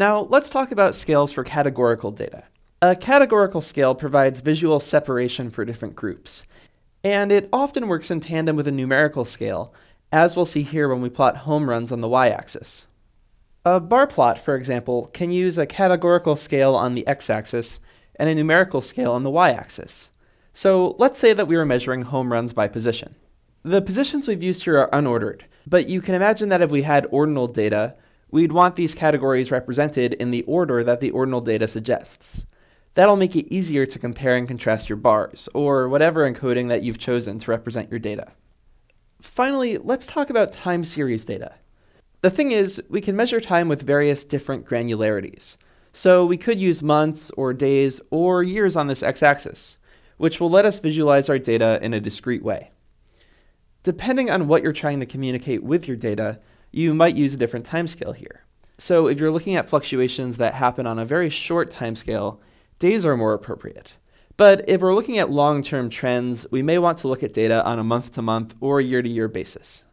Now, let's talk about scales for categorical data. A categorical scale provides visual separation for different groups, and it often works in tandem with a numerical scale, as we'll see here when we plot home runs on the y-axis. A bar plot, for example, can use a categorical scale on the x-axis and a numerical scale on the y-axis. So let's say that we were measuring home runs by position. The positions we've used here are unordered, but you can imagine that if we had ordinal data, we'd want these categories represented in the order that the ordinal data suggests. That'll make it easier to compare and contrast your bars, or whatever encoding that you've chosen to represent your data. Finally, let's talk about time series data. The thing is, we can measure time with various different granularities. So we could use months, or days, or years on this x-axis, which will let us visualize our data in a discrete way. Depending on what you're trying to communicate with your data, you might use a different timescale here. So if you're looking at fluctuations that happen on a very short timescale, days are more appropriate. But if we're looking at long-term trends, we may want to look at data on a month-to-month -month or year-to-year basis.